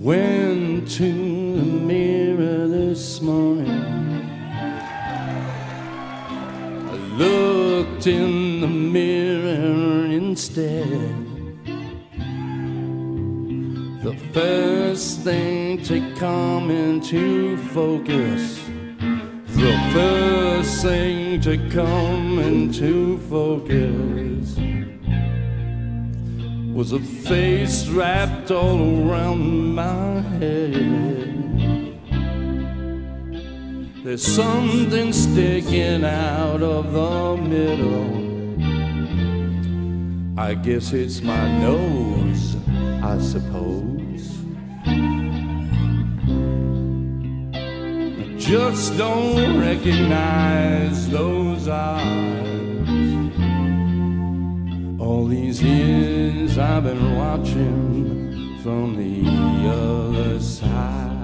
Went to the mirror this morning. I looked in the mirror instead. The first thing to come into focus. The first thing to come into focus was a face wrapped all around my head. There's something sticking out of the middle. I guess it's my nose, I suppose. I just don't recognize those eyes. All these years I've been watching from the other side.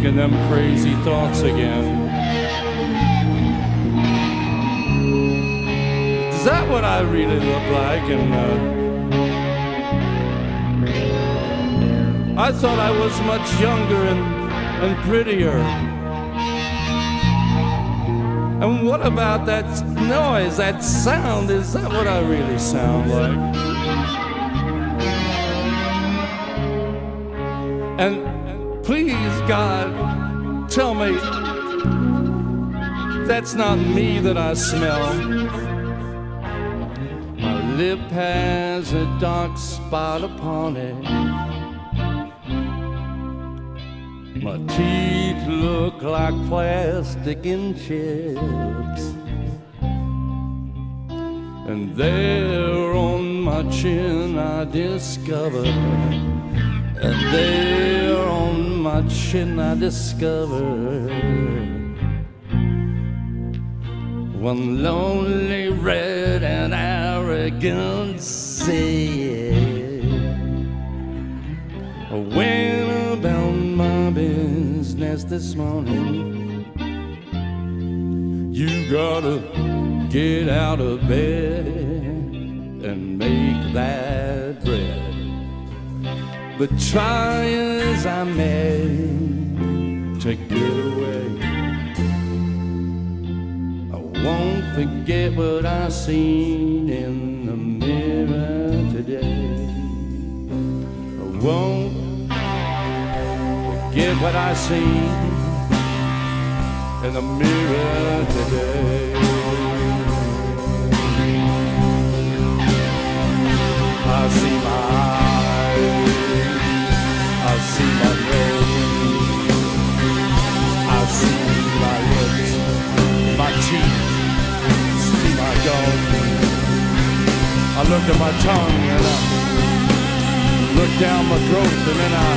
Thinking them crazy thoughts again. Is that what I really look like? And uh, I thought I was much younger and, and prettier. And what about that noise, that sound? Is that what I really sound like? And please, God, tell me that's not me that I smell. My lip has a dark spot upon it. My teeth look like plastic and chips. And there on my chin I discover, and there on my chin I discover one lonely, red, and arrogant sea. I went about my business this morning. You gotta get out of bed and make that bread. But try as I may to get away, I won't forget what I seen in the mirror today. I won't forget what I seen in the mirror today. I see my I look at my tongue and I looked down my throat and then I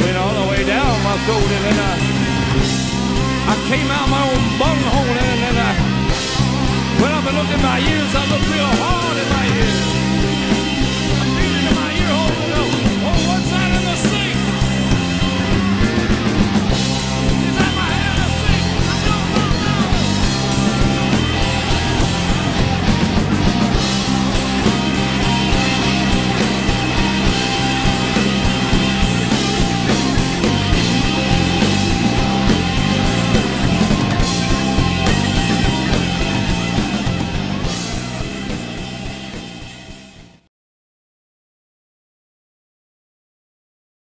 went all the way down my throat and then I I came out my own bunghole and then I went up and looked at my ears. I looked real hard at my ears.